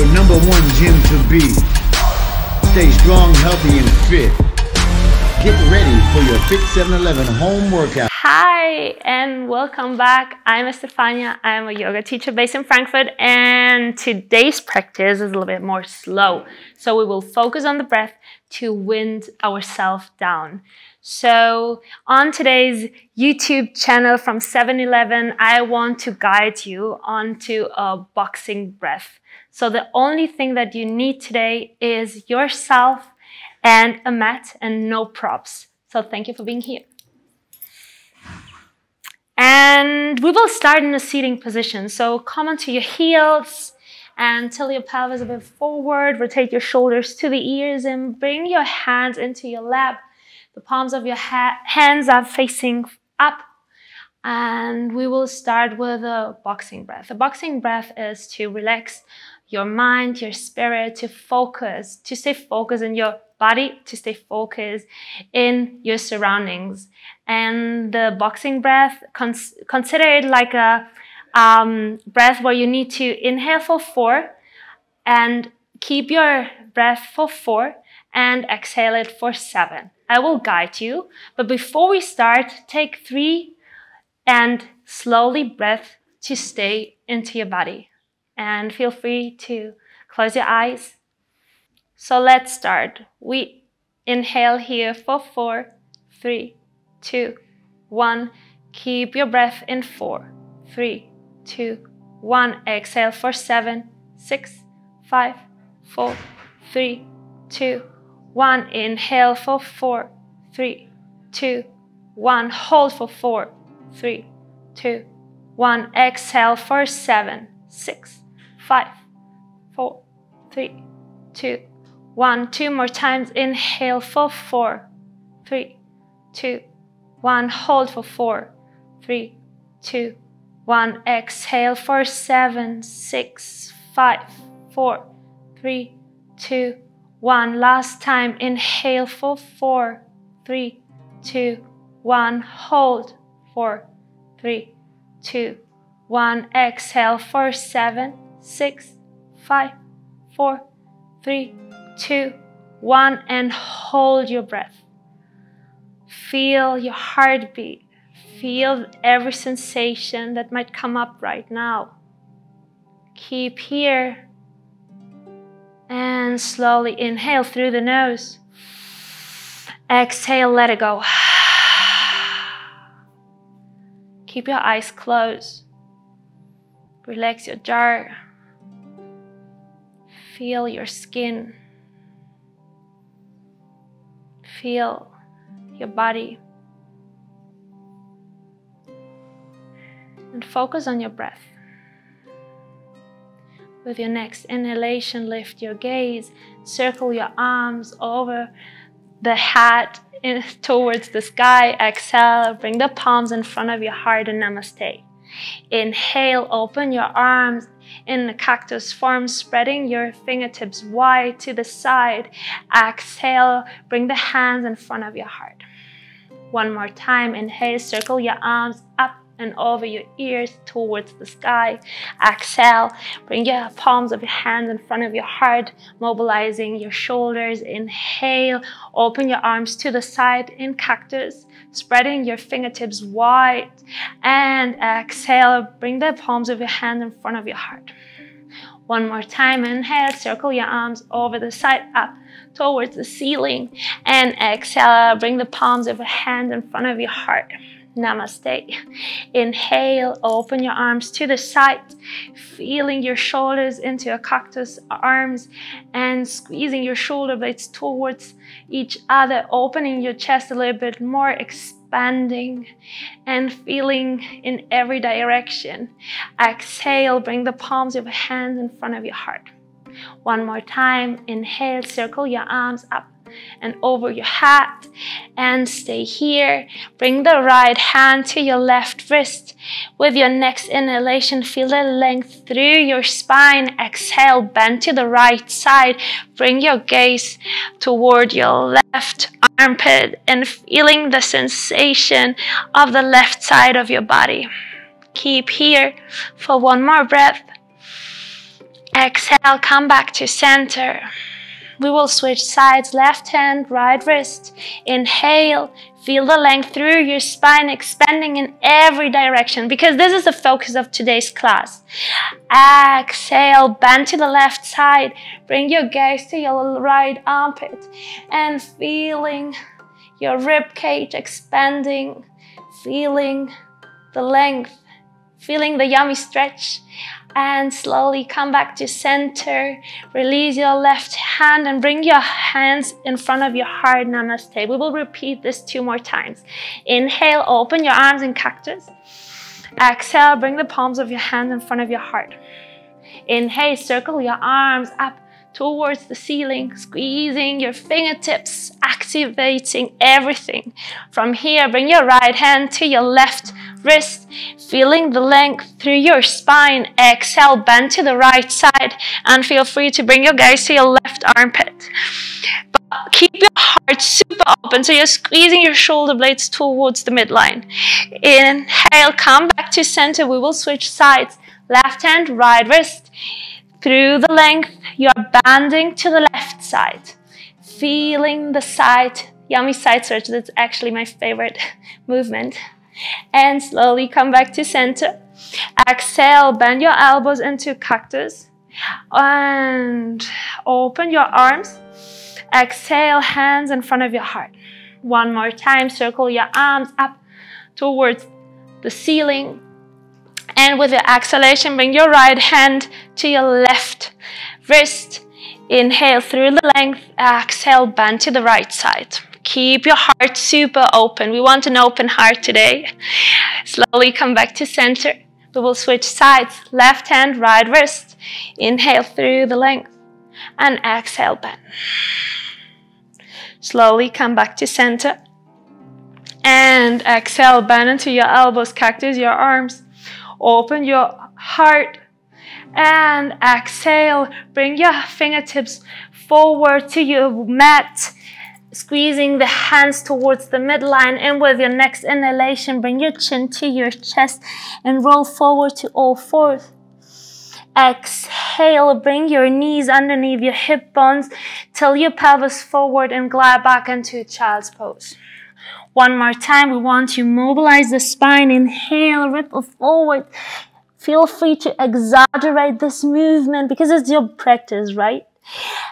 your number one gym to be. Stay strong, healthy, and fit. Get ready for your Fit 7-Eleven home workout. Hi, and welcome back. I'm Estefania. I'm a yoga teacher based in Frankfurt, and today's practice is a little bit more slow. So we will focus on the breath to wind ourselves down. So on today's YouTube channel from 7-Eleven, I want to guide you onto a boxing breath. So the only thing that you need today is yourself and a mat and no props. So thank you for being here. And we will start in a seating position. So come onto your heels and tilt your pelvis a bit forward. Rotate your shoulders to the ears and bring your hands into your lap the palms of your ha hands are facing up. And we will start with a boxing breath. A boxing breath is to relax your mind, your spirit, to focus, to stay focused in your body, to stay focused in your surroundings. And the boxing breath, cons consider it like a um, breath where you need to inhale for four and keep your breath for four and exhale it for seven. I will guide you, but before we start, take three and slowly breath to stay into your body. And feel free to close your eyes. So let's start. We inhale here for four, three, two, one. Keep your breath in four, three, two, one. Exhale for seven, six, five, four, three, two, one, inhale for four, three, two, one. Hold for four, three, two, one. Exhale for seven, six, five, four, three, two, one. Two more times. Inhale for four, three, two, one. Hold for four, three, two, one. Exhale for seven, six, five, four, three, two, one. Last time, inhale for four, three, two, one. Hold, four, three, two, one. Exhale for seven, six, five, four, three, two, one. And hold your breath. Feel your heartbeat. Feel every sensation that might come up right now. Keep here and slowly inhale through the nose. Exhale, let it go. Keep your eyes closed. Relax your jaw. Feel your skin. Feel your body. And focus on your breath. With your next inhalation, lift your gaze, circle your arms over the head in, towards the sky. Exhale, bring the palms in front of your heart and namaste. Inhale, open your arms in the cactus form, spreading your fingertips wide to the side. Exhale, bring the hands in front of your heart. One more time, inhale, circle your arms up and over your ears towards the sky. Exhale, bring your palms of your hands in front of your heart, mobilizing your shoulders. Inhale, open your arms to the side in cactus, spreading your fingertips wide. And exhale, bring the palms of your hand in front of your heart. One more time, inhale, circle your arms over the side up towards the ceiling. And exhale, bring the palms of your hand in front of your heart. Namaste. Inhale, open your arms to the side, feeling your shoulders into your cactus arms and squeezing your shoulder blades towards each other, opening your chest a little bit more, expanding and feeling in every direction. Exhale, bring the palms of your hands in front of your heart. One more time, inhale, circle your arms up and over your hat and stay here. Bring the right hand to your left wrist. With your next inhalation, feel the length through your spine. Exhale, bend to the right side. Bring your gaze toward your left armpit and feeling the sensation of the left side of your body. Keep here for one more breath. Exhale, come back to center. We will switch sides, left hand, right wrist. Inhale, feel the length through your spine, expanding in every direction because this is the focus of today's class. Exhale, bend to the left side, bring your gaze to your right armpit and feeling your rib cage expanding, feeling the length, feeling the yummy stretch and slowly come back to center. Release your left hand and bring your hands in front of your heart. Namaste. We will repeat this two more times. Inhale, open your arms in cactus. Exhale, bring the palms of your hands in front of your heart. Inhale, circle your arms up towards the ceiling, squeezing your fingertips, activating everything. From here, bring your right hand to your left wrist, feeling the length through your spine. Exhale, bend to the right side, and feel free to bring your gaze to your left armpit. But keep your heart super open so you're squeezing your shoulder blades towards the midline. Inhale, come back to center. We will switch sides. Left hand, right wrist. Through the length, you're bending to the left side. Feeling the side, yummy side stretch. That's actually my favorite movement and slowly come back to center. Exhale, bend your elbows into cactus and open your arms. Exhale, hands in front of your heart. One more time, circle your arms up towards the ceiling. And with your exhalation, bring your right hand to your left wrist. Inhale through the length, exhale, bend to the right side. Keep your heart super open. We want an open heart today. Slowly come back to center. We will switch sides. Left hand, right wrist. Inhale through the length and exhale bend. Slowly come back to center. And exhale, bend into your elbows, cactus your arms. Open your heart. And exhale, bring your fingertips forward to your mat. Squeezing the hands towards the midline. And with your next inhalation bring your chin to your chest and roll forward to all fours. Exhale bring your knees underneath your hip bones. Till your pelvis forward and glide back into child's pose one more time we want to mobilize the spine. Inhale ripple forward. Feel free to exaggerate this movement because it's your practice right?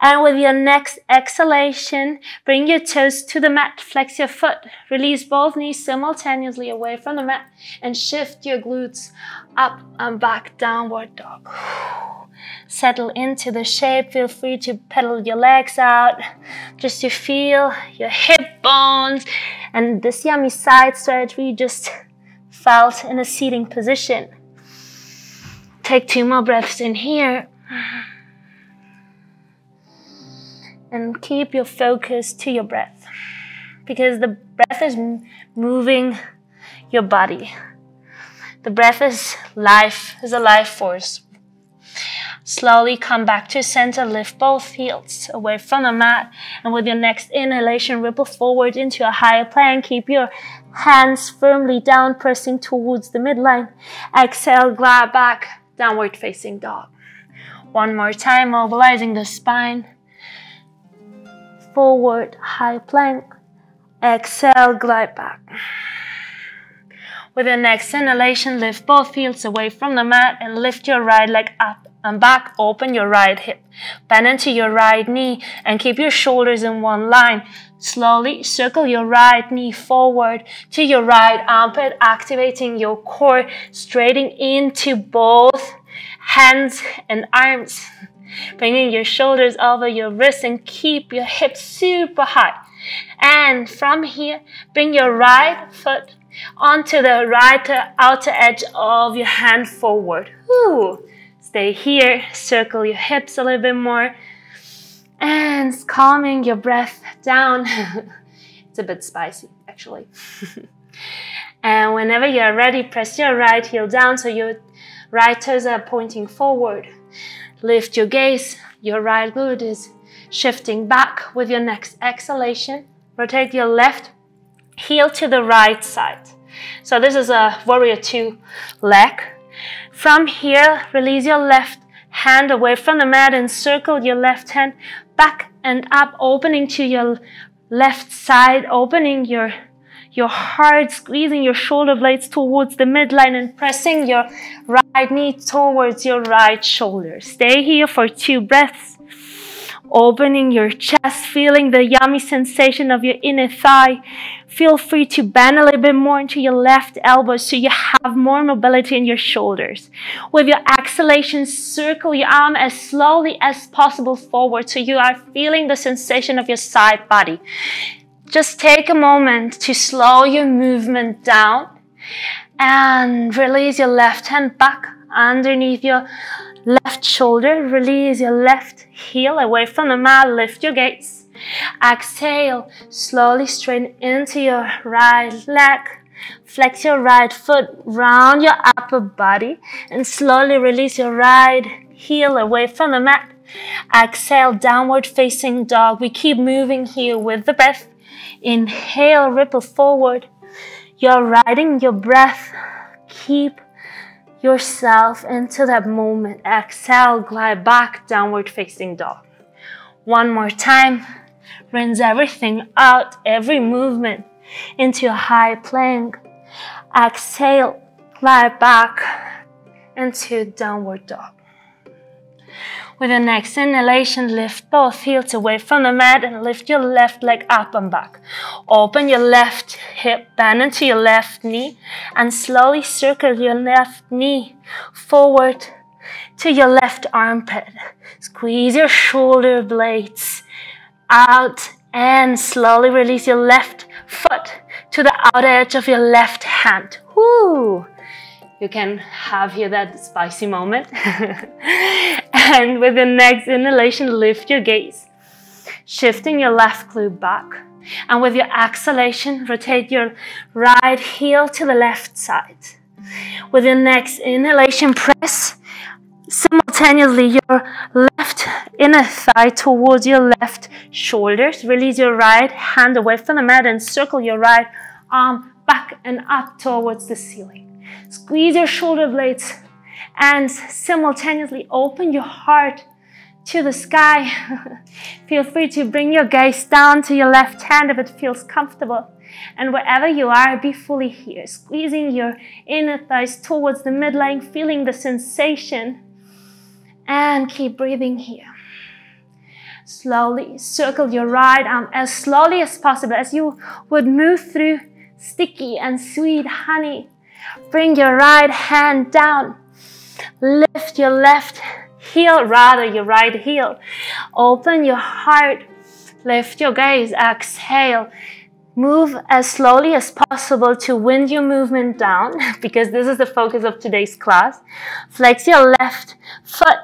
And with your next exhalation, bring your toes to the mat, flex your foot, release both knees simultaneously away from the mat, and shift your glutes up and back, downward dog. Settle into the shape, feel free to pedal your legs out, just to feel your hip bones and this yummy side stretch we just felt in a seating position. Take two more breaths in here and keep your focus to your breath because the breath is moving your body. The breath is life, is a life force. Slowly come back to center, lift both heels away from the mat, and with your next inhalation, ripple forward into a higher plank. Keep your hands firmly down, pressing towards the midline. Exhale, glide back, downward facing dog. One more time, mobilizing the spine forward high plank. Exhale, glide back. With your next inhalation, lift both heels away from the mat and lift your right leg up and back. Open your right hip. Bend into your right knee and keep your shoulders in one line. Slowly circle your right knee forward to your right armpit, activating your core, straightening into both hands and arms. Bringing your shoulders over your wrists and keep your hips super high. And from here, bring your right foot onto the right uh, outer edge of your hand forward. Ooh. Stay here, circle your hips a little bit more, and calming your breath down. it's a bit spicy, actually. and whenever you're ready, press your right heel down so your right toes are pointing forward. Lift your gaze. Your right glute is shifting back with your next exhalation. Rotate your left heel to the right side. So this is a warrior two leg. From here, release your left hand away from the mat and circle your left hand back and up, opening to your left side, opening your your heart, squeezing your shoulder blades towards the midline and pressing your right knee towards your right shoulder. Stay here for two breaths. Opening your chest, feeling the yummy sensation of your inner thigh. Feel free to bend a little bit more into your left elbow so you have more mobility in your shoulders. With your exhalation, circle your arm as slowly as possible forward so you are feeling the sensation of your side body. Just take a moment to slow your movement down and release your left hand back underneath your left shoulder. Release your left heel away from the mat. Lift your gaze. Exhale, slowly straighten into your right leg. Flex your right foot round your upper body and slowly release your right heel away from the mat. Exhale, downward facing dog. We keep moving here with the breath. Inhale, ripple forward. You're riding your breath. Keep yourself into that moment. Exhale, glide back, downward facing dog. One more time. Rinse everything out, every movement into a high plank. Exhale, glide back into downward dog. With the next inhalation, lift both heels away from the mat and lift your left leg up and back. Open your left hip, bend into your left knee, and slowly circle your left knee forward to your left armpit. Squeeze your shoulder blades out and slowly release your left foot to the outer edge of your left hand. Woo! you can have here that spicy moment. and with the next inhalation, lift your gaze, shifting your left glute back. And with your exhalation, rotate your right heel to the left side. With your next inhalation, press simultaneously your left inner thigh towards your left shoulders. Release your right hand away from the mat and circle your right arm back and up towards the ceiling. Squeeze your shoulder blades and simultaneously open your heart to the sky. Feel free to bring your gaze down to your left hand if it feels comfortable. And wherever you are, be fully here, squeezing your inner thighs towards the midline, feeling the sensation. And keep breathing here. Slowly circle your right arm as slowly as possible as you would move through sticky and sweet honey Bring your right hand down. Lift your left heel, rather your right heel. Open your heart. Lift your gaze. Exhale. Move as slowly as possible to wind your movement down because this is the focus of today's class. Flex your left foot.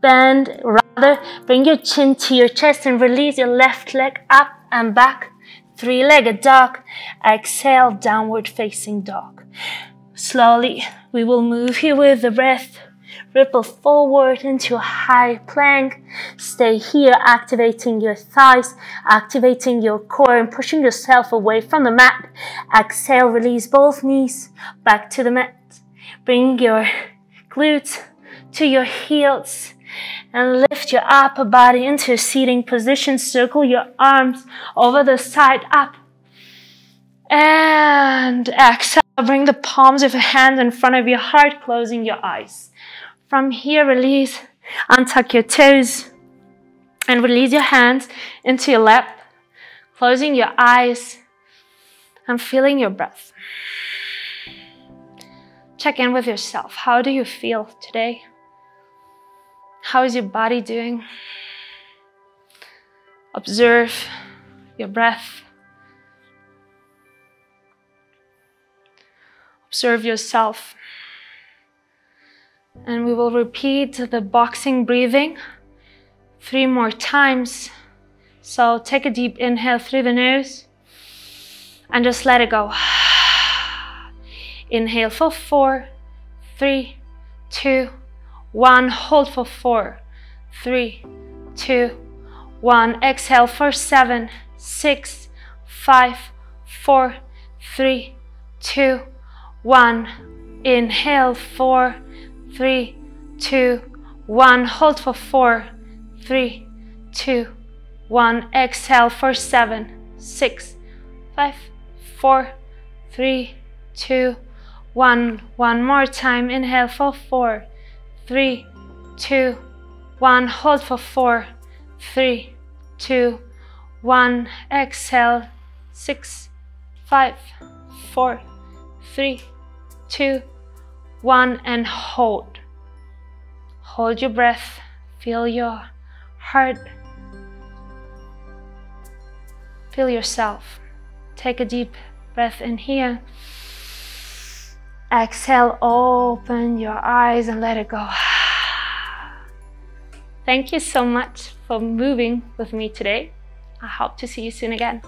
Bend, rather, bring your chin to your chest and release your left leg up and back. Three legged dog. Exhale, downward facing dog. Slowly, we will move here with the breath. Ripple forward into a high plank. Stay here, activating your thighs, activating your core, and pushing yourself away from the mat. Exhale, release both knees back to the mat. Bring your glutes to your heels and lift your upper body into a seating position. Circle your arms over the side up. And exhale. Bring the palms of your hands in front of your heart, closing your eyes. From here, release, untuck your toes, and release your hands into your lap, closing your eyes and feeling your breath. Check in with yourself. How do you feel today? How is your body doing? Observe your breath. Observe yourself. And we will repeat the boxing breathing three more times. So take a deep inhale through the nose and just let it go. Inhale for four, three, two, one. Hold for four, three, two, one. Exhale for seven, six, five, four, three, two, one. Inhale, four, three, two, one. Hold for four, three, two, one. Exhale for seven, six, five, four, three, two, one. One more time. Inhale for four, three, two, one. Hold for four, three, two, one. Exhale, six, five, four, three, two, one, and hold. Hold your breath. Feel your heart. Feel yourself. Take a deep breath in here. Exhale, open your eyes and let it go. Thank you so much for moving with me today. I hope to see you soon again.